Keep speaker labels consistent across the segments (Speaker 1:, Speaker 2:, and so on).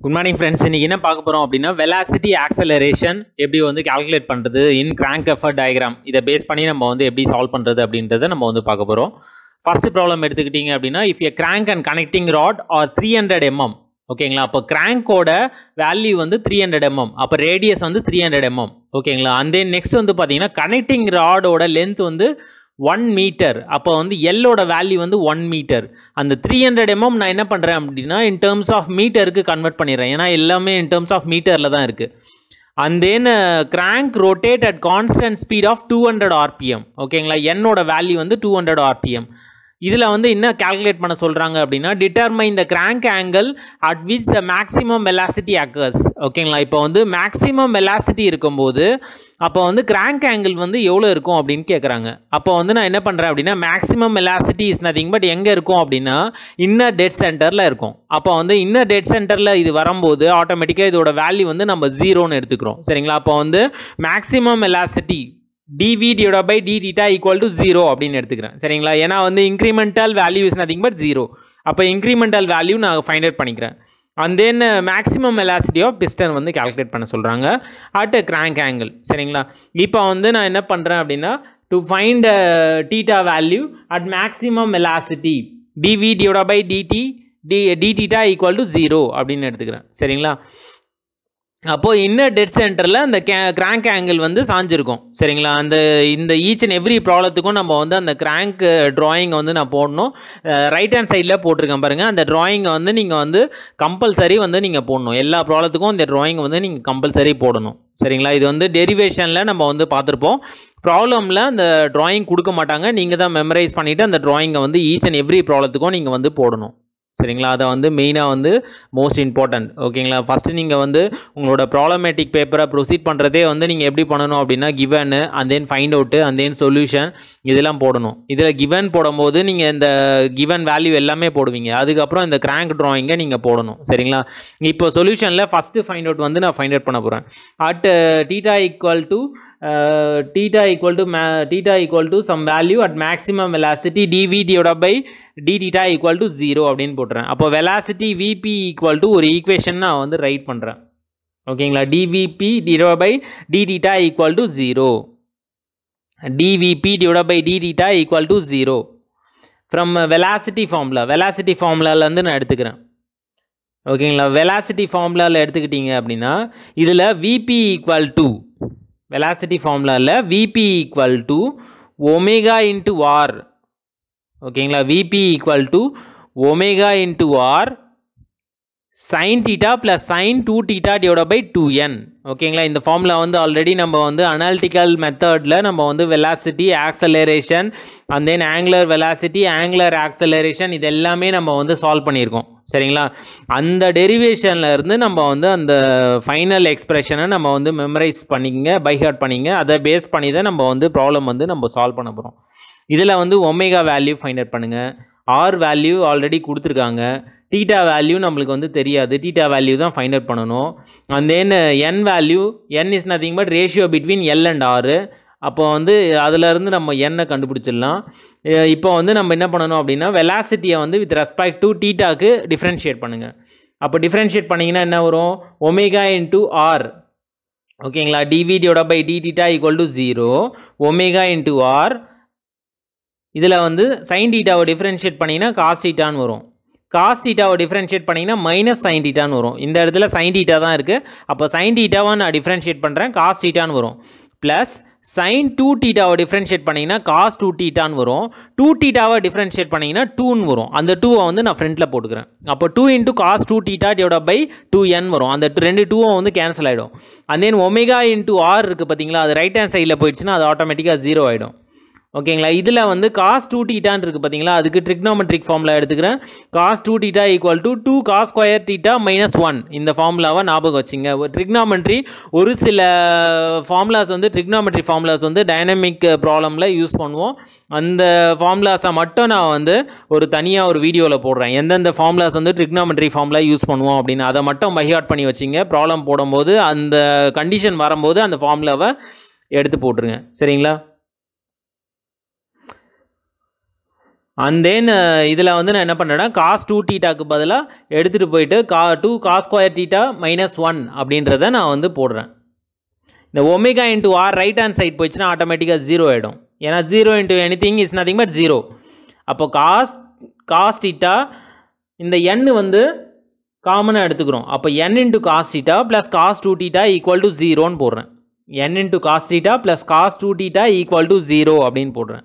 Speaker 1: Good morning friends இன்றைக்கி என்ன பார்க்க போகிறோம் அப்படின்னா வெலாசிட்டி ஆக்சலரேஷன் எப்படி வந்து கால்குலேட் பண்ணுறது இன் கிராங்க் எஃபர்ட் டயக்ராம் இதை பேஸ் பண்ணி நம்ம வந்து எப்படி சால்வ் பண்ணுறது அப்படின்றத நம்ம வந்து பார்க்க போகிறோம் ஃபர்ஸ்ட் ப்ராப்ளம் எடுத்துக்கிட்டிங்க அப்படின்னா if a crank and connecting rod are three hundred mm ஓகேங்களா? அப்போ கிராங்கோட வேல்யூ வந்து த்ரீ ஹண்ட்ரட் எம்எம் அப்போ ரேடியஸ் வந்து த்ரீ ஹண்ட்ரட் எம்எம் ஓகேங்களா? அண்ட் தென் நெக்ஸ்ட் வந்து பார்த்தீங்கன்னா கனெக்டிங் ராடோட லென்த் வந்து ஒன் மீட்டர் அப்போ வந்து எல்லோட வேல்யூ வந்து ஒன் மீட்டர் அந்த த்ரீ ஹண்ட்ரட் எம்எம் நான் என்ன பண்ணுறேன் அப்படின்னா இன் டேர்ம்ஸ் ஆஃப் மீட்டருக்கு கன்வெர்ட் பண்ணிடுறேன். ஏன்னா எல்லாமே இன் டேர்ம்ஸ் ஆஃப் மீட்டரில் தான் இருக்குது and then crank rotate at constant speed of two hundred RPM ஓகேங்களா என்னோட வேல்யூ வந்து டூ ஹண்ட்ரட் ஆர்பிஎம் இதில் வந்து என்ன கால்குலேட் பண்ண சொல்கிறாங்க அப்படின்னா determine the crank angle at which the maximum velocity occurs ஓகேங்களா இப்போ வந்து மேக்ஸிமம் வெலாசிட்டி இருக்கும்போது அப்போ வந்து கிராங்க் ஆங்கிள் வந்து எவ்வளோ இருக்கும் அப்படின்னு கேட்குறாங்க அப்போ வந்து நான் என்ன பண்ணுறேன் அப்படின்னா maximum velocity is nothing but எங்கே இருக்கும் அப்படின்னா இன்னர் டெட் சென்டரில் இருக்கும். அப்போ வந்து இன்னர் டெட் சென்டரில் இது வரும்போது ஆட்டோமேட்டிக்காக இதோட வேல்யூ வந்து நம்ம ஜீரோன்னு எடுத்துக்கிறோம். சரிங்களா? அப்போ வந்து maximum velocity DV divided by d theta equal to 0 அப்படின்னு எடுத்துக்கிறேன். சரிங்களா? ஏன்னா வந்து incremental value is nothing but zero அப்போ இன்க்ரிமெண்டல் வேல்யூ நான் ஃபைண்ட் அவுட் பண்ணிக்கிறேன். And then maximum velocity of piston வந்து கால்குலேட் பண்ண சொல்கிறாங்க அட் கிராங்க் ஆங்கிள் சரிங்களா? இப்போ வந்து நான் என்ன பண்ணுறேன் அப்படின்னா to find theta value at maximum velocity DV divided by DD D D theta equal to zero அப்படின்னு எடுத்துக்கிறேன். சரிங்களா? அப்போது இன்னர் டெட் சென்டரில் அந்த கே கிராங்க் ஆங்கிள் வந்து சாஞ்சிருக்கும். சரிங்களா? அந்த இந்த ஈச் அண்ட் எவ்ரி ப்ராப்ளத்துக்கும் நம்ம வந்து அந்த கிராங்க் ட்ராயிங்கை வந்து நான் போடணும். ரைட் ஹேண்ட் சைடில் போட்டிருக்கேன் பாருங்கள் அந்த ட்ராயிங்கை வந்து நீங்கள் வந்து கம்பல்சரி வந்து நீங்கள் போடணும். எல்லா ப்ராப்ளத்துக்கும் இந்த ட்ராயிங்கை வந்து நீங்கள் கம்பல்சரி போடணும். சரிங்களா? இது வந்து டெரிவேஷனில் நம்ம வந்து பார்த்துருப்போம். ப்ராப்ளமில் அந்த ட்ராயிங் கொடுக்க மாட்டாங்க. நீங்கள் தான் மெமரைஸ் பண்ணிவிட்டு அந்த ட்ராயிங்கை வந்து ஈச் அண்ட் எவ்ரி ப்ராப்ளத்துக்கும் நீங்கள் வந்து போடணும். சரிங்களா? அதை வந்து மெயினாக வந்து மோஸ்ட் இம்பார்ட்டண்ட் ஓகேங்களா? ஃபஸ்ட்டு நீங்கள் வந்து உங்களோட ப்ராப்ளமேட்டிக் பேப்பரை ப்ரொசீட் பண்ணுறதே வந்து நீங்கள் எப்படி பண்ணணும் அப்படின்னா given and then find out and then solution இதெல்லாம் போடணும். இதில் கிவன் போடும்போது நீங்கள் இந்த கிவன் வேல்யூ எல்லாமே போடுவீங்க. அதுக்கப்புறம் இந்த கிராங்க் ட்ராயிங்கை நீங்கள் போடணும். சரிங்களா? இப்போ சொல்யூஷனில் ஃபஸ்ட்டு ஃபைண்ட் அவுட் வந்து நான் ஃபைண்ட் அவுட் பண்ண போகிறேன் at theta equal to theta equal to ma theta equal to some value at maximum velocity dv divided by d theta equal to 0 அப்படின்னு போட்டுறேன் அப்போ velocity vp equal to ஒரு equation நான் வந்து ரைட் பண்ணுறேன் ஓகேங்களா dvp divided by d theta equal to 0 dvp divided by d theta equal to 0 from velocity formula velocity formulaலேருந்து நான் எடுத்துக்கிறேன் ஓகேங்களா velocity formulaவில் எடுத்துக்கிட்டீங்க அப்படின்னா இதில் vp equal to வெலாசிட்டி ஃபார்முலாவில் VP equal to omega into R ஓகேங்களா VP equal to omega into R sine theta plus sine two theta divide by two N ஓகேங்களா இந்த ஃபார்முலா வந்து ஆல்ரெடி நம்ம வந்து அனாலிட்டிக்கல் மெத்தடில் நம்ம வந்து velocity acceleration and then angular velocity angular acceleration இது எல்லாமே நம்ம வந்து சால்வ் பண்ணியிருக்கோம். சரிங்களா? அந்த டெரிவேஷனில் இருந்து நம்ம வந்து அந்த ஃபைனல் எக்ஸ்பிரஷனை நம்ம வந்து மெமரைஸ் பண்ணிக்கங்க பைஹர்ட் பண்ணிங்க அதை பேஸ் பண்ணி தான் நம்ம வந்து ப்ராப்ளம் வந்து நம்ம சால்வ் பண்ண போகிறோம் இதில் வந்து ஒமேகா வேல்யூ ஃபைண்ட் அவுட் பண்ணுங்கள் ஆர் வேல்யூ ஆல்ரெடி கொடுத்துருக்காங்க. டீட்டா வேல்யூ நம்மளுக்கு வந்து தெரியாது. டீட்டா வேல்யூ தான் ஃபைண்ட் அவுட் பண்ணணும். And then N value N is nothing but ratio between L and R அப்போ வந்து அதிலேருந்து நம்ம எண்ணை கண்டுபிடிச்சிடலாம். இப்போ வந்து நம்ம என்ன பண்ணணும் அப்படின்னா வெலாசிட்டியை வந்து வித் ரெஸ்பெக்ட் டு டீட்டாக்கு டிஃப்ரென்ஷியேட் பண்ணுங்கள் அப்போ டிஃப்ரென்ஷியேட் பண்ணிங்கன்னா என்ன வரும்? ஒமேகா இன்ட்டு ஆர் ஓகேங்களா DV divide by D theta equal to zero omega into R இதில் வந்து சைன் டீட்டாவை டிஃப்ரென்ஷியேட் பண்ணிங்கன்னா காஸ் டீட்டான்னு வரும். காஸ் டீட்டாவை டிஃப்ரென்ஷியேட் பண்ணிங்கன்னா மைனஸ் சைன் டீட்டான்னு வரும். இந்த இடத்துல சைன் டீட்டா தான் இருக்குது அப்போ சைன் டீட்டாவை நான் டிஃப்ரென்ஷியேட் பண்ணுறேன் காஸ் டீட்டான்னு வரும். ப்ளஸ் சைன் டூ டீட்டாவை டிஃப்ரென்ஷியேட் பண்ணிங்கன்னா காஸ் டூ டீட்டான்னு வரும். டூ டீட்டாவை டிஃப்ரென்ஷியேட் பண்ணிங்கன்னா டூன்னு வரும். அந்த டூவை வந்து நான் ஃப்ரண்ட்டில் போட்டுக்கிறேன். அப்போ two into cos two theta divide by two N வரும். அந்த ரெண்டு டூவும் வந்து கேன்சல் ஆகிடும் and then omega into R இருக்குது பார்த்தீங்களா அது ரைட் ஹேண்ட் சைடில் போயிடுச்சுன்னா அது ஆட்டோமேட்டிக்காக ஜீரோ ஆகிடும் ஓகேங்களா? இதில் வந்து காஸ் டூ டீட்டான் இருக்குது பார்த்தீங்களா அதுக்கு ட்ரிக்னோமெட்ரிக் ஃபார்முலா எடுத்துக்கிறேன். Cos two theta equal to two cos square theta minus one இந்த ஃபார்முலாவை ஞாபகம் வச்சுங்க. ட்ரிக்னாமெட்ரி ஒரு சில ஃபார்முலாஸ் வந்து ட்ரிக்னாமெட்ரி ஃபார்முலாஸ் வந்து டைனமிக் ப்ராப்ளமில் யூஸ் பண்ணுவோம். அந்த ஃபார்முலாஸை மட்டும் நான் வந்து ஒரு தனியாக ஒரு வீடியோவில் போடுறேன். எந்தெந்த ஃபார்முலாஸ் வந்து ட்ரிக்னாமெட்ரி ஃபார்முலா யூஸ் பண்ணுவோம் அப்படின்னு அதை மட்டும் பைஹார்ட் பண்ணி வச்சுங்க. ப்ராப்ளம் போடும்போது அந்த கண்டிஷன் வரும்போது அந்த ஃபார்முலாவை எடுத்து போட்டுருங்க. சரிங்களா? அண்ட் தென் இதில் வந்து நான் என்ன பண்ணேன்னா காஸ் டூ டீட்டாக்கு பதிலாக எடுத்துகிட்டு போயிட்டு கா two cos square theta minus one அப்படின்றத நான் வந்து போடுறேன். இந்த omega into R right hand side போயிடுச்சுன்னா ஆட்டோமேட்டிக்காக ஜீரோ ஆகிடும் ஏன்னா zero into anything is nothing but zero அப்போ காஸ் காஸ் டீட்டா இந்த எண் வந்து காமனாக எடுத்துக்கிறோம். அப்போ N into cos theta plus cos two theta equal to ஜீரோன்னு போடுறேன். N into cos theta plus cos two theta equal to zero அப்படின்னு போடுறேன்.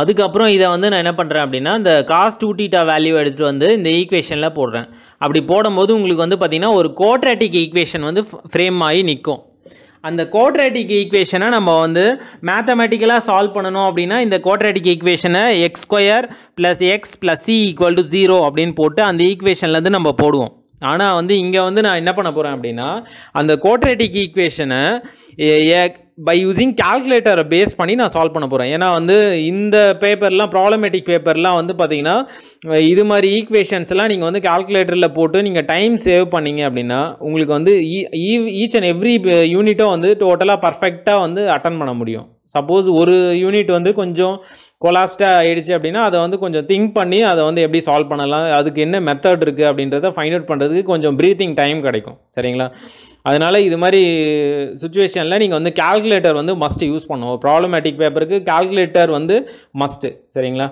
Speaker 1: அதுக்கப்புறம் இதை வந்து நான் என்ன பண்ணுறேன் அப்படின்னா இந்த காஸ் டூ டீட்டா வேல்யூ எடுத்துகிட்டு வந்து இந்த ஈக்குவேஷனில் போடுறேன். அப்படி போடும்போது உங்களுக்கு வந்து பார்த்திங்கன்னா ஒரு கோட்ராட்டிக் ஈக்குவேஷன் வந்து ஃப்ரேம் ஆகி நிற்கும் அந்த கோட்ராட்டிக் ஈக்குவேஷனை நம்ம வந்து மேத்தமெட்டிக்கலாக சால்வ் பண்ணணும் அப்படின்னா இந்த கோட்ராட்டிக் ஈக்குவேஷனை X square plus X plus C equal to zero அப்படின்னு போட்டு அந்த ஈக்குவேஷன்லேருந்து நம்ம போடுவோம். ஆனால் வந்து இங்கே வந்து நான் என்ன பண்ண போகிறேன் அப்படின்னா அந்த கோட்ரேட்டிக் ஈக்குவேஷனை பை யூஸிங் கால்குலேட்டரை பேஸ் பண்ணி நான் சால்வ் பண்ண போகிறேன் ஏன்னா வந்து இந்த பேப்பர்லாம் ப்ராப்ளமேட்டிக் பேப்பர்லாம் வந்து பார்த்தீங்கன்னா இது மாதிரி ஈக்குவேஷன்ஸ்லாம் நீங்கள் வந்து கால்குலேட்டரில் போட்டு நீங்கள் டைம் சேவ் பண்ணீங்க அப்படின்னா உங்களுக்கு வந்து ஈச் அண்ட் எவ்ரி யூனிட்டும் வந்து டோட்டலாக பர்ஃபெக்டாக வந்து அட்டன் பண்ண முடியும். சப்போஸ் ஒரு யூனிட் வந்து கொஞ்சம் கொலாப்ஸ்டாக ஆயிடுச்சு அப்படின்னா அதை வந்து கொஞ்சம் திங்க் பண்ணி அதை வந்து எப்படி சால்வ் பண்ணலாம் அதுக்கு என்ன மெத்தட் இருக்குது அப்படின்றத ஃபைண்ட் அவுட் பண்ணுறதுக்கு கொஞ்சம் ப்ரீத்திங் டைம் கிடைக்கும். சரிங்களா? அதனால் இது மாதிரி சுச்சுவேஷனில் நீங்கள் வந்து கால்குலேட்டர் வந்து மஸ்ட்டு யூஸ் பண்ணுவோம் ப்ராப்ளமேட்டிக் பேப்பருக்கு கால்குலேட்டர் வந்து மஸ்ட்டு சரிங்களா?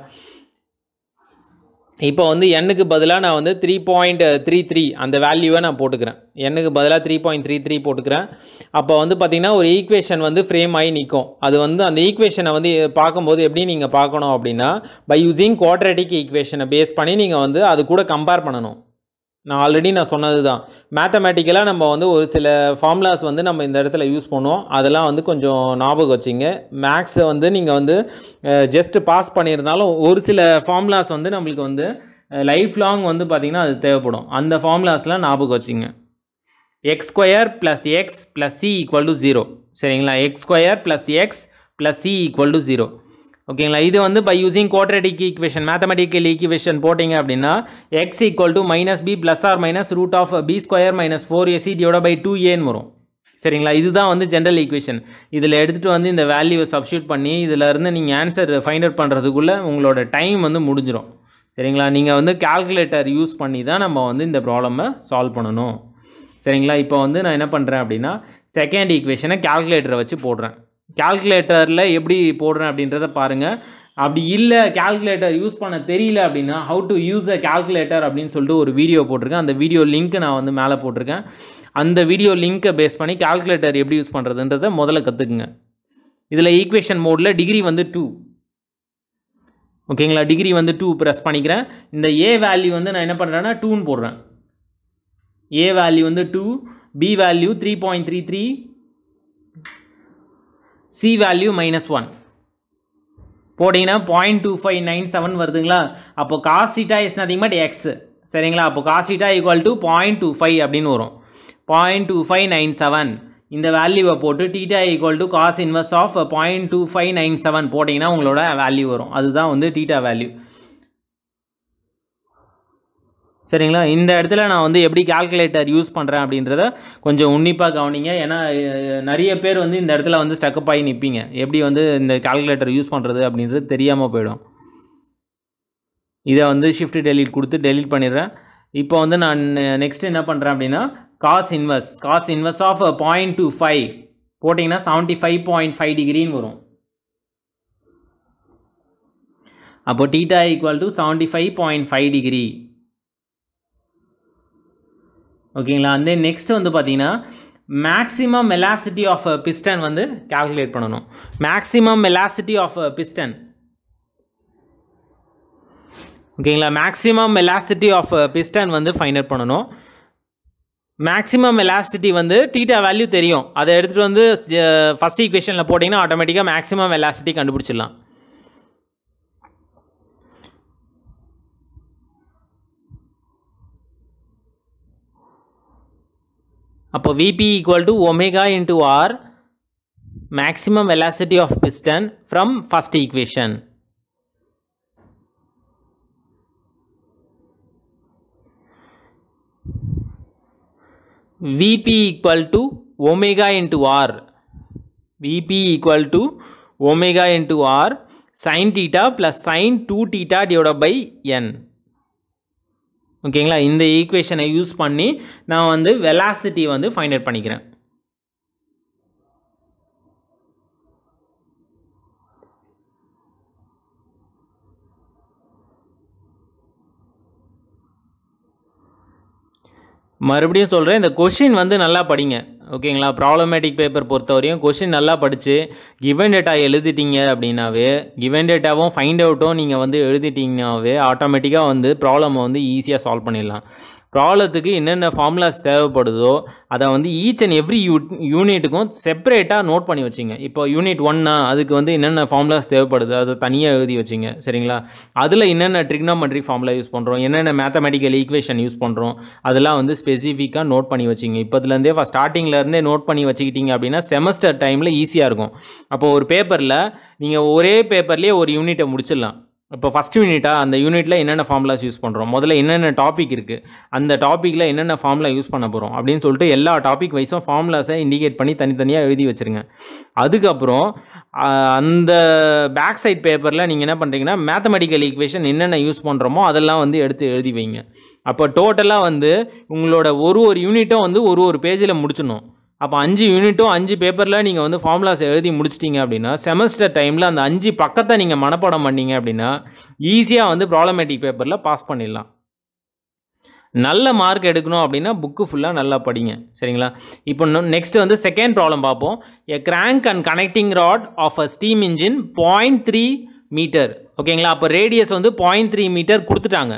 Speaker 1: இப்போ வந்து எண்ணுக்கு பதிலாக நான் வந்து த்ரீ பாயிண்ட் த்ரீ த்ரீ அந்த வேல்யூவை நான் போட்டுக்கிறேன். எண்ணுக்கு பதிலாக த்ரீ பாயிண்ட் த்ரீ த்ரீ போட்டுக்கிறேன். அப்போ வந்து பார்த்திங்கன்னா ஒரு ஈக்குவேஷன் வந்து ஃப்ரேம் ஆகி நிற்கும் அது வந்து அந்த ஈக்குவேஷனை வந்து பார்க்கும்போது எப்படி நீங்கள் பார்க்கணும் அப்படின்னா பை யூஸிங் குவாட்ரேட்டிக் ஈக்குவேஷனை பேஸ் பண்ணி நீங்கள் வந்து அது கூட கம்பேர் பண்ணணும். நான் ஆல்ரெடி நான் சொன்னது தான் மேத்தமேட்டிக்கலாக நம்ம வந்து ஒரு சில ஃபார்முலாஸ் வந்து நம்ம இந்த இடத்துல யூஸ் பண்ணுவோம். அதெல்லாம் வந்து கொஞ்சம் ஞாபகம் வச்சுங்க. மேக்ஸை வந்து நீங்கள் வந்து ஜஸ்ட்டு பாஸ் பண்ணியிருந்தாலும் ஒரு சில ஃபார்முலாஸ் வந்து நம்மளுக்கு வந்து லைஃப் லாங் வந்து பார்த்திங்கன்னா அது தேவைப்படும். அந்த ஃபார்முலாஸ்லாம் ஞாபகம் வச்சுங்க. X square plus X plus C equal to zero சரிங்களா? X square plus X plus C equal to zero ஓகேங்களா? இது வந்து by using quadratic equation mathematical equation போட்டிங்க அப்படின்னா X equal to minus B plus or minus root of B square minus four AC டியோட by two ஏன்னு வரும். சரிங்களா? இதுதான் வந்து ஜென்ரல் ஈக்குவேஷன் இதில் எடுத்துகிட்டு வந்து இந்த வேல்யூவை சப்ஸ்டியூட் பண்ணி இதில் இருந்து நீங்கள் ஆன்சர் ஃபைண்ட் அவுட் பண்ணுறதுக்குள்ளே உங்களோட டைம் வந்து முடிஞ்சிடும் சரிங்களா? நீங்கள் வந்து கால்குலேட்டர் யூஸ் பண்ணி தான் நம்ம வந்து இந்த ப்ராப்ளமை சால்வ் பண்ணணும். சரிங்களா? இப்போ வந்து நான் என்ன பண்ணுறேன் அப்படின்னா செகண்ட் ஈக்குவேஷனை கால்குலேட்டரை வச்சு போடுறேன். கால்குலேட்டரில் எப்படி போடுறேன் அப்படின்றத பாருங்கள் அப்படி இல்லை கால்குலேட்டர் யூஸ் பண்ண தெரியல அப்படின்னா how to use a calculator அப்படின்னு சொல்லிட்டு ஒரு வீடியோ போட்டிருக்கேன். அந்த வீடியோ லிங்க் நான் வந்து மேலே போட்டிருக்கேன். அந்த வீடியோ லிங்க்கை பேஸ் பண்ணி கால்குலேட்டர் எப்படி யூஸ் பண்ணுறதுன்றதை முதல்ல கற்றுக்குங்க இதில் ஈக்குவேஷன் மோடில் டிகிரி வந்து டூ ஓகேங்களா டிகிரி வந்து டூ ப்ரெஸ் பண்ணிக்கிறேன். இந்த ஏ வேல்யூ வந்து நான் என்ன பண்ணுறேன்னா டூன்னு போடுறேன். ஏ வேல்யூ வந்து two B value three point three three C value minus one போட்டிங்கன்னா point two five nine seven வருதுங்களா? அப்போ cos theta is nothing but X சரிங்களா? அப்போ cos theta equal to point two five அப்படின்னு வரும். Point two five nine seven இந்த வேல்யூவை போட்டு theta equal to cos inverse of point two five nine seven போட்டிங்கன்னா உங்களோட வேல்யூ வரும். அதுதான் வந்து டீட்டா வேல்யூ சரிங்களா? இந்த இடத்துல நான் வந்து எப்படி கால்குலேட்டர் யூஸ் பண்ணுறேன் அப்படின்றத கொஞ்சம் உன்னிப்பாக கவனிங்க. ஏன்னா நிறைய பேர் வந்து இந்த இடத்துல வந்து ஸ்டக்கப் ஆகி நிற்பீங்க எப்படி வந்து இந்த கால்குலேட்டர் யூஸ் பண்ணுறது அப்படின்றது தெரியாமல் போயிடும். இதை வந்து ஷிஃப்ட் டெலிட் கொடுத்து டெலிட் பண்ணிடுறேன். இப்போ வந்து நான் நெக்ஸ்ட் என்ன பண்ணுறேன் அப்படின்னா cos inverse cos inverse of point two five போட்டிங்கன்னா செவன்ட்டி ஃபைவ் பாயிண்ட் ஃபைவ் டிகிரின்னு வரும். அப்போ theta equal to seventy five point five degree ஓகேங்களா? அந்த நெக்ஸ்ட்டு வந்து பார்த்தீங்கன்னா மேக்ஸிமம் மெலாசிட்டி ஆஃப் பிஸ்டன் வந்து கால்குலேட் பண்ணணும். மேக்ஸிமம் மெலாசிட்டி ஆஃப் பிஸ்டன் ஓகேங்களா? மேக்ஸிமம் எலாசிட்டி ஆஃப் பிஸ்டன் வந்து ஃபைண்ட் அவுட் பண்ணணும். மேக்ஸிமம் எலாசிட்டி வந்து டீட்டா வேல்யூ தெரியும். அதை எடுத்துகிட்டு வந்து ஃபஸ்ட் ஈக்குவேஷனில் போட்டிங்கன்னா ஆட்டோமேட்டிக்காக மேக்ஸிமம் எலாசிட்டி கண்டுபிடிச்சிடலாம். அப்போ VP equal to omega into R maximum velocity of piston from first equation. Vp equal to omega into R. Vp equal to omega into R sin theta plus sin 2 theta divided by n. ஓகேங்களா? இந்த ஈக்குவேஷனை use பண்ணி நான் வந்து velocity வந்து find out பண்ணிக்கிறேன். மறுபடியும் சொல்கிறேன் இந்த கொஷின் வந்து நல்லா படிங்க. ஓகேங்களா? ப்ராப்ளமேட்டிக் பேப்பர் பொறுத்தவரையும் கொஷின் நல்லா படித்து கிவன் டேட்டா எழுதிட்டீங்க அப்படின்னாவே கிவன் டேட்டாவும் ஃபைண்ட் அவுட்டும் நீங்கள் வந்து எழுதிட்டிங்கனாவே ஆட்டோமேட்டிக்காக வந்து ப்ராப்ளமை வந்து ஈஸியாக சால்வ் பண்ணிடலாம். ப்ராப்ளத்துக்கு என்னென்ன ஃபார்முலாஸ் தேவைப்படுதோ அதை வந்து ஈச் அண்ட் எவ்ரி யூ யூனிட்டுக்கும் செப்பரேட்டாக நோட் பண்ணி வச்சிங்க. இப்போ யூனிட் ஒன்னா அதுக்கு வந்து என்னென்ன ஃபார்முலாஸ் தேவைப்படுது அதை தனியாக எழுதி வச்சிங்க. சரிங்களா? அதில் என்னென்ன ட்ரிக்னாமெட்ரிக் ஃபார்முலா யூஸ் பண்ணுறோம் என்னென்ன மேத்தமெட்டிக்கல் ஈக்குவேஷன் யூஸ் பண்ணுறோம் அதெல்லாம் வந்து ஸ்பெசிஃபிக்காக நோட் பண்ணி வச்சிங்க. இப்போதுலேருந்தே ஃபஸ்ட் ஸ்டார்டிங்லேருந்தே நோட் பண்ணி வச்சுக்கிட்டீங்க அப்படின்னா செமஸ்டர் டைமில் ஈஸியாக இருக்கும். அப்போது ஒரு பேப்பரில் நீங்கள் ஒரே பேப்பர்லேயே ஒரு யூனிட்டை முடிச்சிடலாம். இப்போ ஃபஸ்ட் யூனிட்டாக அந்த யூனிட்டில் என்னென்ன ஃபார்முலாஸ் யூஸ் பண்ணுறோம் முதல்ல என்னென்ன டாபிக் இருக்குது அந்த டாப்பிக்கில் என்னென்ன ஃபார்முலா யூஸ் பண்ண போகிறோம் அப்படின்னு சொல்லிட்டு எல்லா டாபிக் வைஸும் ஃபார்முலாஸை இண்டிகேட் பண்ணி தனித்தனியாக எழுதி வச்சுருங்க. அதுக்கப்புறம் அந்த பேக் சைட் பேப்பரில் நீங்கள் என்ன பண்ணுறீங்கன்னா மேத்தமெட்டிக்கல் ஈக்குவேஷன் என்னென்ன யூஸ் பண்ணுறோமோ அதெல்லாம் வந்து எடுத்து எழுதி வைங்க. அப்போ டோட்டலாக வந்து உங்களோட ஒரு ஒரு யூனிட்டும் வந்து ஒரு ஒரு பேஜில் முடிச்சிடணும். அப்போ அஞ்சு யூனிட்டும் அஞ்சு பேப்பரில் நீங்கள் வந்து ஃபார்முலாஸ் எழுதி முடிச்சிட்டிங்க அப்படின்னா செமஸ்டர் டைமில் அந்த அஞ்சு பக்கத்தை நீங்கள் மனப்பாடம் பண்ணீங்க அப்படின்னா ஈஸியாக வந்து ப்ராப்ளமேட்டிக் பேப்பரில் பாஸ் பண்ணிடலாம். நல்ல மார்க் எடுக்கணும் அப்படின்னா புக்கு ஃபுல்லாக நல்லா படிங்க. சரிங்களா? இப்போ நெக்ஸ்ட் வந்து செகண்ட் ப்ராப்ளம் பார்ப்போம். A crank and connecting rod of a steam engine point three metre ஓகேங்களா அப்போ ரேடியஸ் வந்து பாயிண்ட் த்ரீ மீட்டர் கொடுத்துட்டாங்க.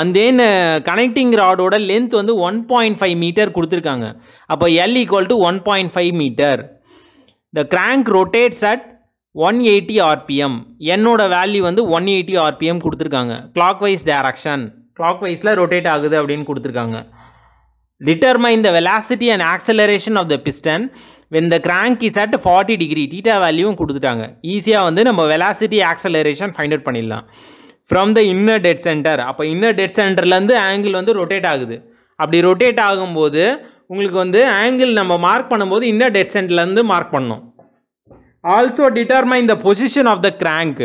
Speaker 1: அண்ட் தென் கனெக்டிங் ராடோட லென்த் வந்து ஒன் பாயிண்ட் ஃபைவ் மீட்டர் கொடுத்துருக்காங்க. அப்போ L equal to one point five metre the crank rotates at one eighty RPM என்னோட value வந்து ஒன் எயிட்டி ஆர்பிஎம் கொடுத்துருக்காங்க கிளாக் வைஸ் டேரக்ஷன் கிளாக் வைஸில் rotate ஆகுது அப்படின்னு கொடுத்துருக்காங்க. Determine the velocity and acceleration of the piston when the crank is at forty degree theta வேல்யூவும் கொடுத்துட்டாங்க. ஈஸியாக வந்து நம்ம வெலாசிட்டி ஆக்சலரேஷன் ஃபைண்ட் அவுட் பண்ணிடலாம். From the inner dead centre அப்போ இன்னர் டெட் சென்டர்லேருந்து ஆங்கிள் வந்து ரொட்டேட் ஆகுது. அப்படி ரொட்டேட் ஆகும்போது உங்களுக்கு வந்து ஆங்கிள் நம்ம மார்க் பண்ணும்போது இன்னர் டெட் சென்டர்லேருந்து மார்க் பண்ணணும் also determine the position of the crank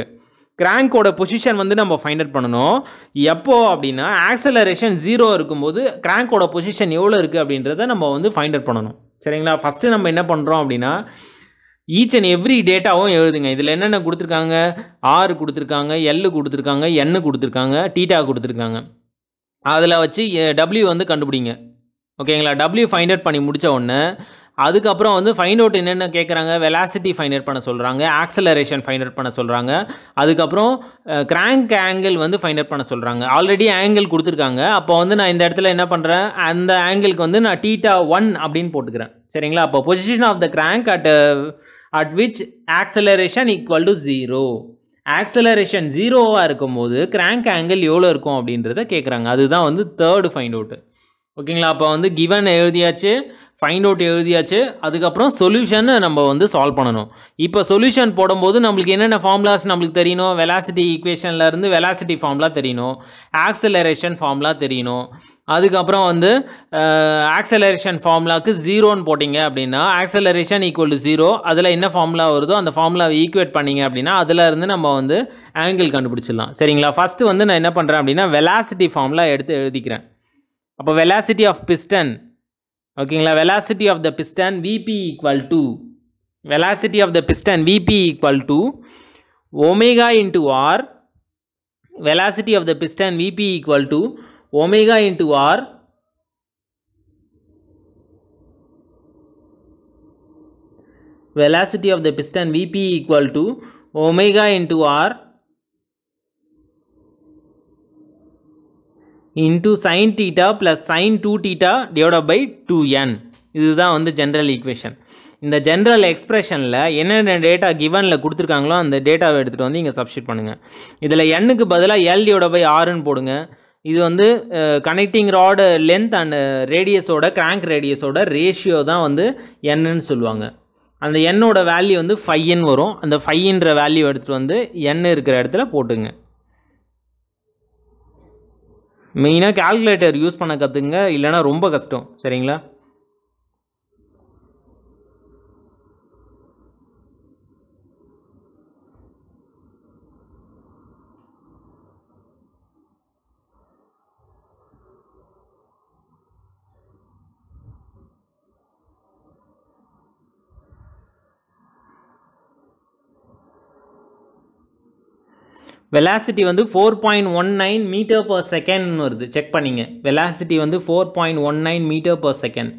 Speaker 1: கிராங்கோட position வந்து நம்ம ஃபைண்ட் அவுட் பண்ணணும். எப்போ அப்படின்னா ஆக்சலரேஷன் ஜீரோ இருக்கும்போது கிராங்கோட பொசிஷன் எவ்வளோ இருக்குது அப்படின்றத நம்ம வந்து ஃபைண்ட் அவுட் பண்ணணும். சரிங்களா? ஃபஸ்ட்டு நம்ம என்ன பண்ணுறோம் அப்படின்னா ஈச் அண்ட் எவ்ரி டேட்டாவும் எழுதுங்க. இதில் என்னென்ன கொடுத்துருக்காங்க? ஆறு கொடுத்துருக்காங்க எல்லு கொடுத்துருக்காங்க என்னு கொடுத்துருக்காங்க டீட்டா கொடுத்துருக்காங்க. அதில் வச்சு டபிள்யூ வந்து கண்டுபிடிங்க. ஓகேங்களா டபிள்யூ ஃபைண்ட் அவுட் பண்ணி முடித்த உடனே அதுக்கப்புறம் வந்து ஃபைண்ட் அவுட் என்னென்ன கேட்குறாங்க வெலாசிட்டி ஃபைண்ட் அவுட் பண்ண சொல்கிறாங்க ஆக்சலரேஷன் ஃபைண்ட் அவுட் பண்ண சொல்கிறாங்க அதுக்கப்புறம் கிராங்க் ஆங்கிள் வந்து ஃபைண்ட் அவுட் பண்ண சொல்கிறாங்க ஆல்ரெடி ஆங்கிள் கொடுத்துருக்காங்க. அப்போ வந்து நான் இந்த இடத்துல என்ன பண்ணுறேன் அந்த ஆங்கிளுக்கு வந்து நான் டீட்டா ஒன் அப்படின்னு போட்டுக்கிறேன். சரிங்களா? அப்போ position of the crank at at which acceleration equal to zero acceleration ஜீரோவாக இருக்கும்போது கிராங்க் ஆங்கிள் எவ்வளோ இருக்கும் அப்படின்றத கேட்குறாங்க அதுதான் வந்து தேர்டு ஃபைண்ட் அவுட்டு ஓகேங்களா அப்போ வந்து கிவன் எழுதியாச்சு ஃபைண்ட் அவுட் எழுதியாச்சு அதுக்கப்புறம் சொல்யூஷன் நம்ம வந்து சால்வ் பண்ணணும். இப்போ சொல்யூஷன் போடும்போது நம்மளுக்கு என்னென்ன ஃபார்முலாஸ் நம்மளுக்கு தெரியணும்? வெலாசிட்டி ஈக்குவேஷன்லேருந்து வெலாசிட்டி ஃபார்முலா தெரியணும். ஆக்சலரேஷன் ஃபார்முலா தெரியணும். அதுக்கப்புறம் வந்து ஆக்சலரேஷன் ஃபார்முலாவுக்கு ஜீரோன்னு போட்டிங்க அப்படின்னா ஆக்சலரேஷன் ஈக்குவல் டு ஜீரோ அதில் என்ன ஃபார்முலா வருதோ அந்த ஃபார்முலாவை ஈக்குவேட் பண்ணிங்க அப்படின்னா அதில் இருந்து நம்ம வந்து ஆங்கிள் கண்டுபிடிச்சிடலாம். சரிங்களா? ஃபஸ்ட்டு வந்து நான் என்ன பண்ணுறேன் அப்படின்னா வெலாசிட்டி ஃபார்முலா எடுத்து எழுதிக்கிறேன். அப்போ வெலாசிட்டி ஆஃப் பிஸ்டன் ஓகேங்களா? Velocity of the piston VP equal to velocity of the piston VP equal to omega into R velocity of the piston VP equal to omega into R. Velocity of the piston vp equal to omega into r into sin theta plus sin 2 theta divided by 2n இதுதான் வந்து general equation இந்த general எக்ஸ்பிரஷனில் என்னென்ன data கிவனில் கொடுத்துருக்காங்களோ அந்த டேட்டாவை எடுத்துகிட்டு வந்து இங்கே சப்ஸ்டியூட் பண்ணுங்கள் இதில் எண்ணுக்கு பதிலாக எல் டிவைட் பை ஆறுன்னு போடுங்க. இது வந்து கனெக்டிங் ராடு லென்த் அண்ட் ரேடியஸோட கிராங்க் ரேடியஸோட ரேஷியோ தான் வந்து என்னன்னு சொல்லுவாங்க. அந்த எண்ணோட வேல்யூ வந்து ஃபைன் வரும். அந்த ஃபைன்ற வேல்யூ எடுத்துகிட்டு வந்து எண் இருக்கிற இடத்துல போட்டுங்க. மெயினாக கால்குலேட்டர் யூஸ் பண்ண கற்றுங்க இல்லைனா ரொம்ப கஷ்டம். சரிங்களா? வெலாசிட்டி வந்து four point one nine metre per செகண்ட்னு வருது. செக் பண்ணிங்க. வெலாசிட்டி வந்து four point one nine metre per second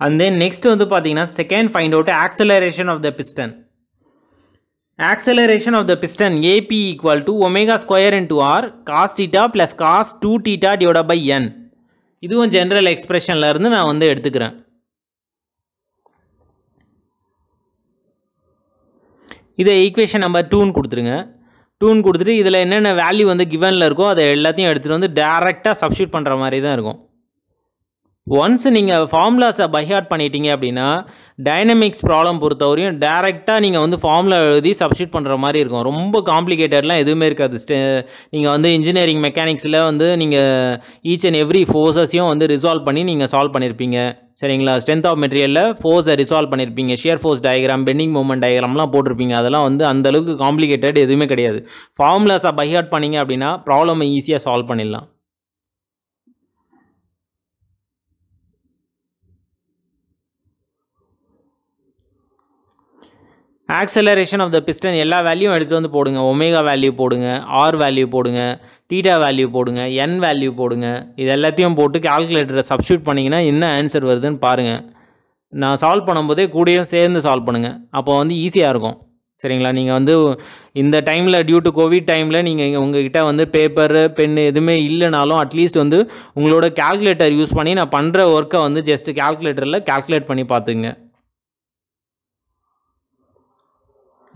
Speaker 1: and then next வந்து பார்த்தீங்கன்னா second find out acceleration of the piston acceleration of the piston AP equal to omega square into R cos theta plus cos two theta divide by N இதுவும் general எக்ஸ்பிரஷனில் இருந்து நான் வந்து எடுத்துக்கிறேன். இதை equation number டூன்னு கொடுத்துருங்க. டூன்னு கொடுத்துட்டு இதில் என்னென்ன வேல்யூ வந்து கிவனில் இருக்கோ அதை எல்லாத்தையும் எடுத்துகிட்டு வந்து டேரெக்டாக சப்ஸ்டியூட் பண்ணுற மாதிரி தான் இருக்கும். ஒன்ஸ் நீங்கள் ஃபார்முலாஸை பைஹார்ட் பண்ணிட்டீங்க அப்படின்னா டைனமிக்ஸ் ப்ராப்ளம் பொறுத்தவரையும் டேரெக்டாக நீங்கள் வந்து ஃபார்முலா எழுதி சப்ஸ்டியூட் பண்ணுற மாதிரி இருக்கும். ரொம்ப காம்ப்ளிகேட்டட்லாம் எதுவுமே இருக்காது. ஸ்டே நீங்கள் வந்து இன்ஜினியரிங் மெக்கானிக்ஸில் வந்து நீங்கள் ஈச் அண்ட் எவ்ரி ஃபோர்ஸஸையும் வந்து ரிசால்வ் பண்ணி நீங்கள் சால்வ் பண்ணியிருப்பீங்க சரிங்களா? ஸ்ட்ரென்த் ஆஃப் மெட்டீரியலில் ஃபோர்ஸை ரிசால்வ் பண்ணியிருப்பீங்க shear force diagram bending moment டயக்ராம்லாம் போட்டிருப்பீங்க. அதெல்லாம் வந்து அந்தளவுக்கு காம்ப்ளிகேட்டட் எதுவுமே கிடையாது. ஃபார்முலாஸை பைஹார்ட் பண்ணீங்க அப்படின்னா ப்ராப்ளமை ஈஸியாக சால்வ் பண்ணிடலாம். ஆக்சலரேஷன் ஆஃப் த பிஸ்டன் எல்லா வேல்யூவும் எடுத்துகிட்டு வந்து போடுங்க. ஒமேகா வேல்யூ போடுங்க ஆர் வேல்யூ போடுங்க டீட்டா வேல்யூ போடுங்க என் வேல்யூ போடுங்க. இது எல்லாத்தையும் போட்டு கால்குலேட்டரை சப்ஸ்டியூட் பண்ணிங்கன்னா என்ன ஆன்சர் வருதுன்னு பாருங்கள் நான் சால்வ் பண்ணும்போதே கூடயும் சேர்ந்து சால்வ் பண்ணுங்கள் அப்போ வந்து ஈஸியாக இருக்கும். சரிங்களா? நீங்கள் வந்து இந்த டைமில் டியூ டு கோவிட் டைமில் நீங்கள் உங்ககிட்ட வந்து பேப்பரு பென்னு எதுவுமே இல்லைனாலும் அட்லீஸ்ட் வந்து உங்களோட கால்குலேட்டர் யூஸ் பண்ணி நான் பண்ணுற ஒர்க்கை வந்து ஜஸ்ட்டு கால்குலேட்டரில் கால்குலேட் பண்ணி பார்த்துங்க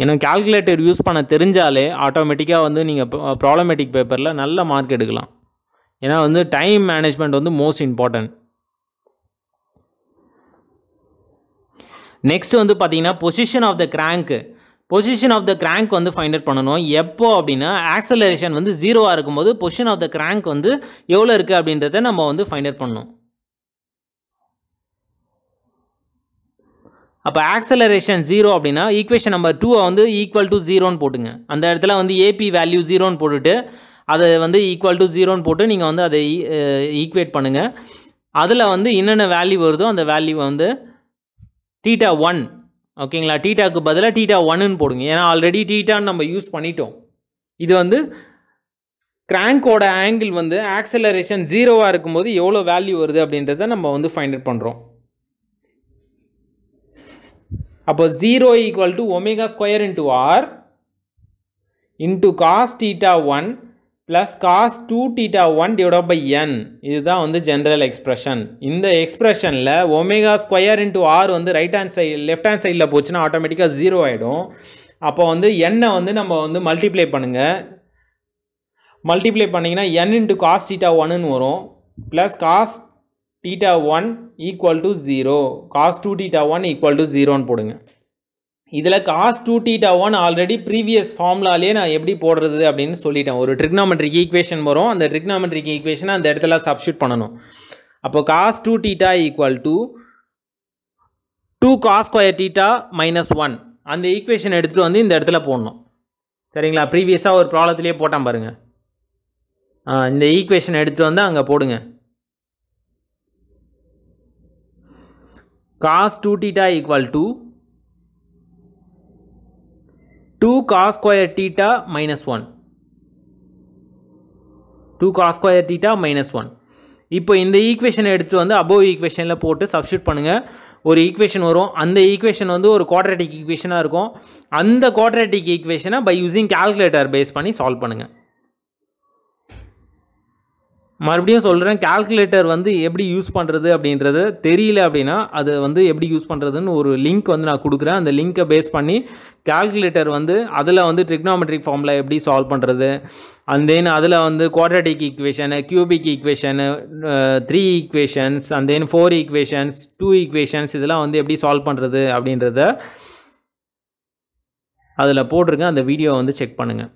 Speaker 1: ஏன்னா கால்குலேட்டர் யூஸ் பண்ண தெரிஞ்சாலே ஆட்டோமேட்டிக்காக வந்து நீங்கள் ப்ராப்ளமேட்டிக் பேப்பரில் நல்ல மார்க் எடுக்கலாம். ஏன்னா வந்து டைம் மேனேஜ்மெண்ட் வந்து மோஸ்ட் இம்பார்ட்டன்ட் நெக்ஸ்ட் வந்து பார்த்தீங்கன்னா பொசிஷன் ஆஃப் த கிராங்க்கு பொசிஷன் ஆஃப் த கிராங்க் வந்து ஃபைண்ட் அவுட் பண்ணணும். எப்போ அப்படின்னா ஆக்சலரேஷன் வந்து ஜீரோவாக இருக்கும்போது பொசிஷன் ஆஃப் த கிராங்க் வந்து எவ்வளோ இருக்குது அப்படின்றத நம்ம வந்து ஃபைண்ட் அவுட் பண்ணணும். அப்போ ஆக்சலரேஷன் ஜீரோ அப்படின்னா ஈக்குவேஷன் நம்பர் டூவை வந்து ஈக்குவல் டு ஜீரோன்னு போட்டுங்க. அந்த இடத்துல வந்து ஏபி வேல்யூ ஜீரோன்னு போட்டுட்டு அதை வந்து ஈக்குவல் டு ஜீரோன்னு போட்டு நீங்கள் வந்து அதை e-, ஈக்குவேட் பண்ணுங்கள் அதில் வந்து என்னென்ன வேல்யூ வருதோ அந்த வேல்யூ வந்து டீட்டா ஒன் ஓகேங்களா? டீட்டாக்கு பதிலாக டீட்டா ஒன்னு போடுங்க. ஏன்னா ஆல்ரெடி டீட்டான்னு நம்ம யூஸ் பண்ணிட்டோம். இது வந்து கிராங்கோட ஆங்கிள் வந்து ஆக்சலரேஷன் ஜீரோவாக இருக்கும்போது எவ்வளோ வேல்யூ வருது அப்படின்றத நம்ம வந்து ஃபைண்ட் அவுட் பண்ணுறோம் அப்போ zero equal to omega square into R into cos theta one plus cos two theta one divide by N இதுதான் வந்து ஜென்ரல் எக்ஸ்பிரஷன் இந்த எக்ஸ்ப்ரெஷனில் ஒமேகா ஸ்கொயர் இன்ட்டு ஆர் வந்து right hand side left hand சைடில் போச்சுன்னா ஆட்டோமேட்டிக்காக ஜீரோ ஆகிடும் அப்போ வந்து எண்ணை வந்து நம்ம வந்து மல்டிப்ளை பண்ணுங்கள் மல்டிப்ளை பண்ணிங்கன்னா என் இன்ட்டு காஸ் டீட்டா ஒன்னு வரும். Plus cos theta one equal to zero cos two theta one equal to ஜீரோன்னு போடுங்க. இதில் cos two theta one already previous ஃபார்முலாலேயே நான் எப்படி போடுறது அப்படின்னு சொல்லிட்டேன். ஒரு ட்ரிக்னாமெட்ரிக் ஈக்குவேஷன் வரும். அந்த ட்ரிக்னாமெட்ரிக் ஈக்குவேஷனை அந்த இடத்துல சப்ஸ்டியூட் பண்ணணும். அப்போ cos two theta equal to two cos square theta minus one அந்த ஈக்குவேஷன் எடுத்துகிட்டு வந்து இந்த இடத்துல போடணும். சரிங்களா? ப்ரீவியஸாக ஒரு ப்ராப்ளத்திலே போட்டான் பாருங்கள் இந்த ஈக்குவேஷன் எடுத்துகிட்டு வந்து அங்கே போடுங்க. Cos 2 theta equal to 2 cos square theta minus 1 2 cos square theta minus 1 இப்போ இந்த ஈக்குவேஷனை எடுத்துகிட்டு வந்து அபோவ் ஈக்குவேஷனில் போட்டு சப்ஸ்டியூட் பண்ணுங்கள் ஒரு ஈக்குவேஷன் வரும். அந்த ஈக்குவேஷன் வந்து ஒரு குவாட்ரேட்டிக் ஈக்குவேஷனாக இருக்கும். அந்த குவாட்ரேட்டிக் ஈக்குவேஷனை பை யூஸிங் கால்குலேட்டர் பேஸ் பண்ணி சால்வ் பண்ணுங்கள் மறுபடியும் சொல்கிறேன் கால்குலேட்டர் வந்து எப்படி யூஸ் பண்ணுறது அப்படின்றது தெரியல அப்படின்னா அது வந்து எப்படி யூஸ் பண்ணுறதுன்னு ஒரு லிங்க் வந்து நான் கொடுக்குறேன். அந்த லிங்க்கை பேஸ் பண்ணி கால்குலேட்டர் வந்து அதில் வந்து ட்ரிக்னாமெட்ரிக் ஃபார்மில் எப்படி சால்வ் பண்ணுறது அண்ட் தென் அதில் வந்து quadratic equation cubic equation three equations and then four equations two equations இதெல்லாம் வந்து எப்படி சால்வ் பண்ணுறது அப்படின்றத அதில் போட்டிருக்கேன். அந்த வீடியோ வந்து செக் பண்ணுங்கள்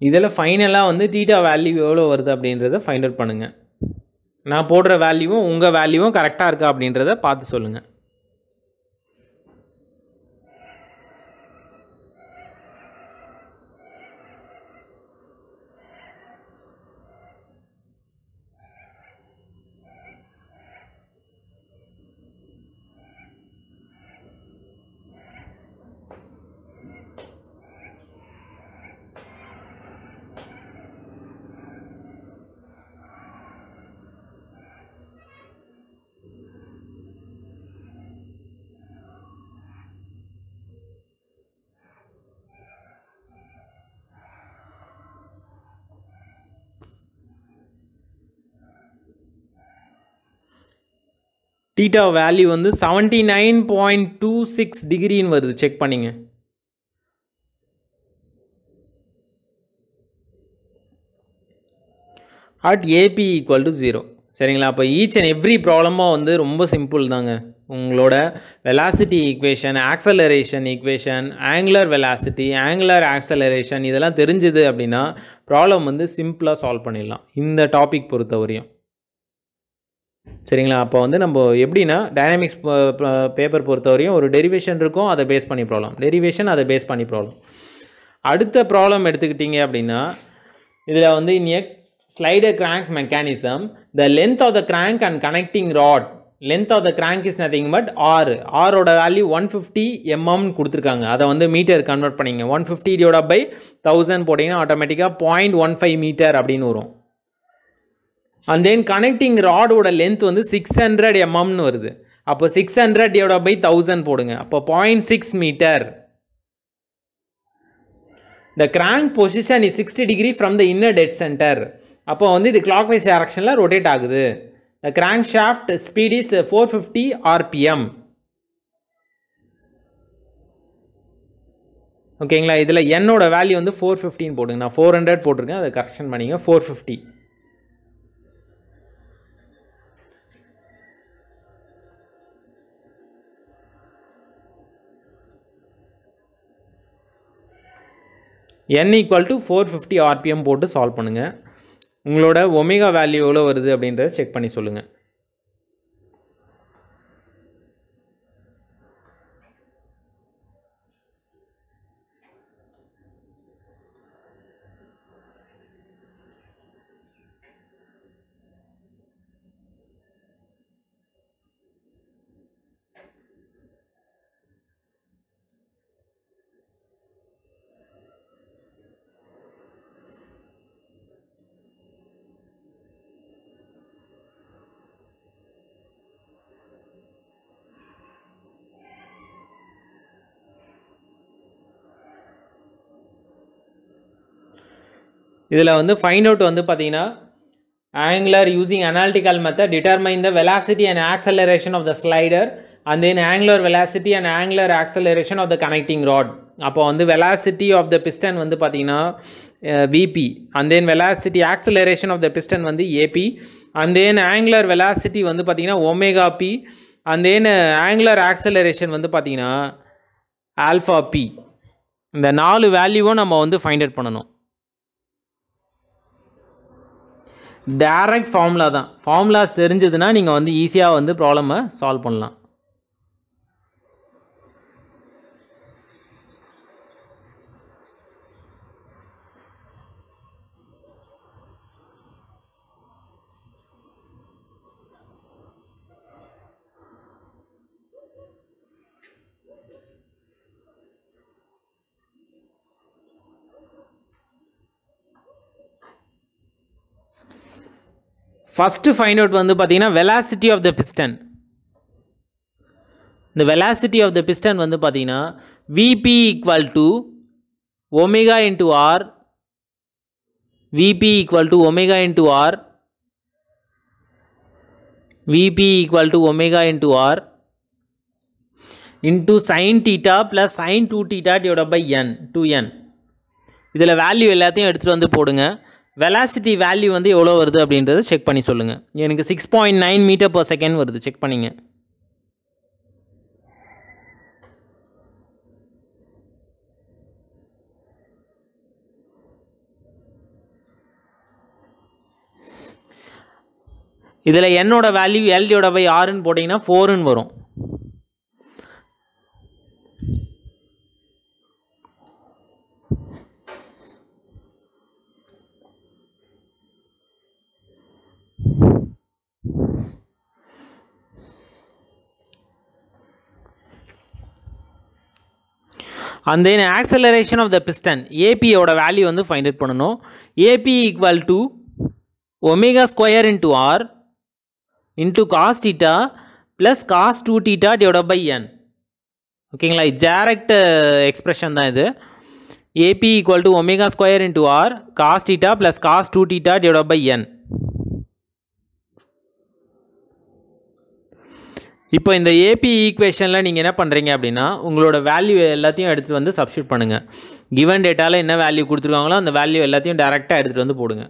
Speaker 1: இதில் ஃபைனலாக வந்து டீட்டா வேல்யூ எவ்வளோ வருது அப்படின்றத ஃபைண்ட் அவுட் பண்ணுங்கள் நான் போடுற வேல்யூவும் உங்கள் வேல்யூவும் கரெக்டாக இருக்கா அப்படின்றத பார்த்து சொல்லுங்கள் டீட்டா வேல்யூ வந்து seventy nine point two six டிகிரின்னு வருது. செக் பண்ணிங்க. At AP equal to zero சரிங்களா? அப்போ ஈச் அண்ட் எவ்ரி ப்ராப்ளமாக வந்து ரொம்ப சிம்பிள் தாங்க. உங்களோட velocity equation acceleration equation angular velocity angular acceleration இதெல்லாம் தெரிஞ்சுது அப்படின்னா ப்ராப்ளம் வந்து சிம்பிளாக சால்வ் பண்ணிடலாம். இந்த டாபிக் பொறுத்தவரையும். சரிங்களா? அப்போ வந்து நம்ம எப்படின்னா டைனாமிக்ஸ் பேப்பர் பொறுத்தவரையும் ஒரு டெரிவேஷன் இருக்கும் அதை பேஸ் பண்ணி ப்ராப்ளம் டெரிவேஷன் அதை பேஸ் பண்ணி ப்ராப்ளம் அடுத்த ப்ராப்ளம் எடுத்துக்கிட்டிங்க அப்படின்னா இதில் வந்து in a slider crank mechanism the length of the crank and connecting rod length of the crank is nothing but ஆறு ஆரோட வேல்யூ ஒன் ஃபிஃப்டி எம்எம்னு கொடுத்துருக்காங்க. அதை வந்து மீட்டர் கன்வெர்ட் பண்ணிங்க. One fifty divide by thousand போட்டிங்கன்னா ஆட்டோமேட்டிக்காக பாயிண்ட் ஒன் ஃபைவ் மீட்டர் அப்படின்னு வரும். அண்ட் தென் கனெக்டிங் ராடோட லென்த் வந்து சிக்ஸ் ஹண்ட்ரட் எம்எம்னு வருது. அப்போ six hundred divide by thousand போடுங்க. அப்போ point six metre the crank position is sixty degree from the inner dead centre அப்போ வந்து இது கிளாக் வைஸ் டேரக்ஷனில் ரொட்டேட் ஆகுது. The crank shaft speed is four fifty RPM ஓகேங்களா இதில் என்னோட வேல்யூ வந்து ஃபோர் ஃபிஃப்டின்னு போடுங்க. நான் ஃபோர் ஹண்ட்ரட் போட்டிருக்கேன். அதை கரெக்ஷன் பண்ணிங்க four fifty n equal to four fifty RPM போட்டு சால்வ் பண்ணுங்கள் உங்களோட ஒமேகா வேல்யூ எவ்வளோ வருது அப்படின்றத செக் பண்ணி சொல்லுங்கள் இதில் வந்து ஃபைண்ட் அவுட் வந்து பார்த்தீங்கன்னா angular using analytical method determine the velocity and acceleration of the slider and then angular velocity and angular acceleration of the connecting rod அப்போ வந்து வெலாசிட்டி ஆஃப் த பிஸ்டன் வந்து பார்த்தீங்கன்னா VP and then velocity acceleration of the piston வந்து AP and then angular velocity வந்து பார்த்தீங்கன்னா omega P and then angular acceleration வந்து பார்த்தீங்கன்னா alpha P இந்த நாலு வேல்யூவும் நம்ம வந்து ஃபைண்ட் அவுட் பண்ணணும். டேரக்ட் ஃபார்முலா தான். ஃபார்முலாஸ் தெரிஞ்சதுன்னா நீங்கள் வந்து ஈஸியாக வந்து ப்ராப்ளமை சால்வ் பண்ணலாம். ஃபஸ்ட்டு ஃபைண்ட் அவுட் வந்து பார்த்தீங்கன்னா வெலாசிட்டி ஆஃப் த பிஸ்டன் இந்த வெலாசிட்டி ஆஃப் த பிஸ்டன் வந்து பார்த்தீங்கன்னா VP equal to omega into R VP equal to omega into R VP equal to omega into R into sine theta plus sine two theta divide by N two N இதில் value எல்லாத்தையும் எடுத்துகிட்டு வந்து போடுங்க. Velocity value வந்து எவ்வளோ வருது அப்படின்றத check பண்ணி சொல்லுங்கள் எனக்கு six point nine metre per second வருது. செக் பண்ணிங்க. இதில் என்னோடய வேல்யூ எல்டியோட பை ஆறுன்னு போட்டிங்கன்னா ஃபோருன்னு வரும். அந்த then acceleration of the piston ஏபியோட value வந்து ஃபைண்ட் அவுட் பண்ணணும். AP equal to omega square into R into cos theta plus cos two theta divide by N ஓகேங்களா டேரக்ட் எக்ஸ்பிரஷன் தான் இது. AP equal to omega square into R cos theta plus cos two theta divide by N இப்போ இந்த AB ஈக்குவேஷனில் நீங்கள் என்ன பண்ணுறீங்க அப்படின்னா உங்களோட வேல்யூ எல்லாத்தையும் எடுத்துகிட்டு வந்து சப்ஸ்டியூட் பண்ணுங்கள் கிவன் டேட்டாவில் என்ன வேல்யூ கொடுத்துருக்காங்களோ அந்த வேல்யூ எல்லாத்தையும் டேரெக்டாக எடுத்துகிட்டு வந்து போடுங்க.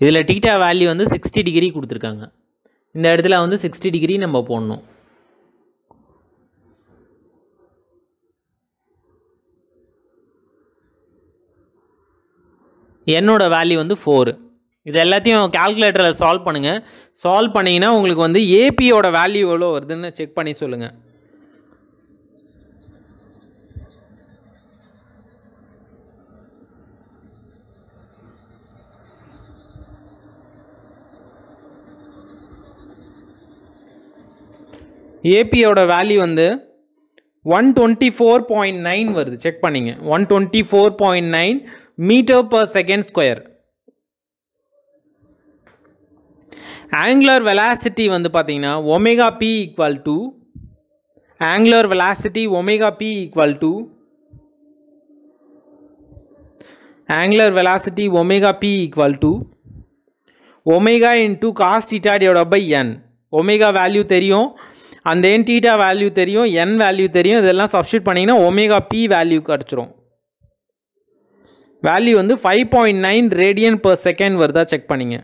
Speaker 1: இதில் டீட்டா வேல்யூ வந்து சிக்ஸ்டி டிகிரி கொடுத்துருக்காங்க. இந்த இடத்துல வந்து சிக்ஸ்டி டிகிரி நம்ம போடணும். என்னோட வேல்யூ வந்து ஃபோரு இது எல்லாத்தையும் கால்குலேட்டரில் சால்வ் பண்ணுங்கள் சால்வ் பண்ணிங்கன்னா உங்களுக்கு வந்து ஏபியோட வேல்யூ எவ்வளோ வருதுன்னு செக் பண்ணி சொல்லுங்கள் ஏபியோட வேல்யூ வந்து one twenty four point nine வருது. செக் பண்ணிங்க. One twenty four point nine metre per second square angular velocity வந்து பார்த்தீங்கன்னா omega P equal to angular velocity omega P equal to angular velocity omega P equal to omega into cos divided by omega value தெரியும். அந்த என் theta value தெரியும் என் value தெரியும் இதெல்லாம் substitute பண்ணிங்கன்னா omega B value கிடச்சிரும். Value வந்து five point nine radian per second வருதா check பண்ணிங்க.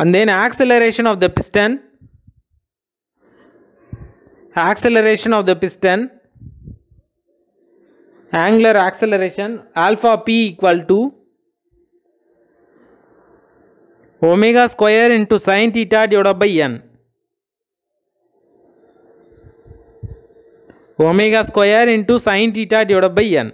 Speaker 1: And then acceleration of the piston. Acceleration of the piston. Angular acceleration alpha p equal to omega square into sin theta divided by n. Omega square into sin theta divided by n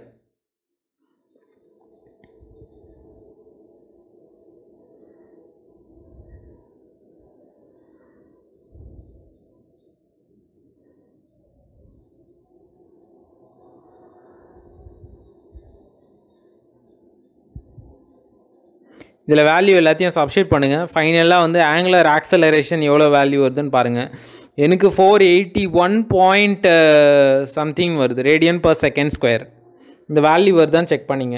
Speaker 1: இதில் value எல்லாத்தையும் substitute பண்ணுங்கள் ஃபைனலாக வந்து angular acceleration எவ்வளோ value வருதுன்னு பாருங்கள் எனக்கு four eighty one point something வருது. ரேடியன் பர் செகண்ட் ஸ்கொயர் இந்த வேல்யூ வருதான்னு செக் பண்ணிங்க.